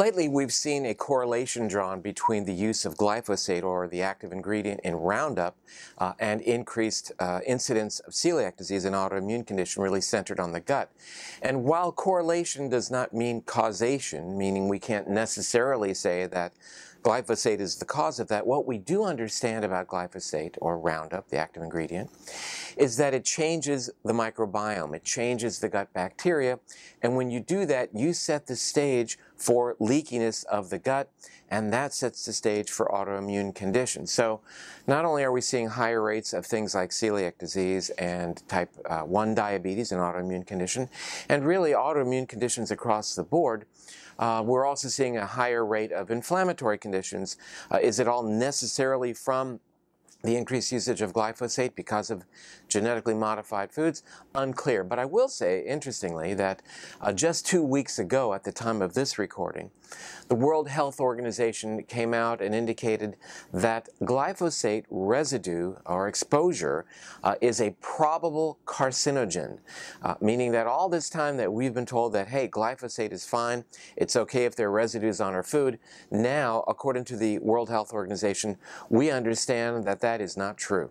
Lately, we've seen a correlation drawn between the use of glyphosate, or the active ingredient in Roundup, uh, and increased uh, incidence of celiac disease, an autoimmune condition really centered on the gut. And while correlation does not mean causation, meaning we can't necessarily say that glyphosate is the cause of that. What we do understand about glyphosate, or Roundup, the active ingredient, is that it changes the microbiome. It changes the gut bacteria. And when you do that, you set the stage for leakiness of the gut, and that sets the stage for autoimmune conditions. So not only are we seeing higher rates of things like celiac disease and type uh, 1 diabetes, an autoimmune condition, and really autoimmune conditions across the board, uh, we're also seeing a higher rate of inflammatory conditions. Uh, is it all necessarily from the increased usage of glyphosate because of genetically modified foods? Unclear. But I will say, interestingly, that uh, just two weeks ago at the time of this recording, the World Health Organization came out and indicated that glyphosate residue or exposure uh, is a probable carcinogen, uh, meaning that all this time that we've been told that, hey, glyphosate is fine, it's okay if there are residues on our food, now, according to the World Health Organization, we understand that that is not true.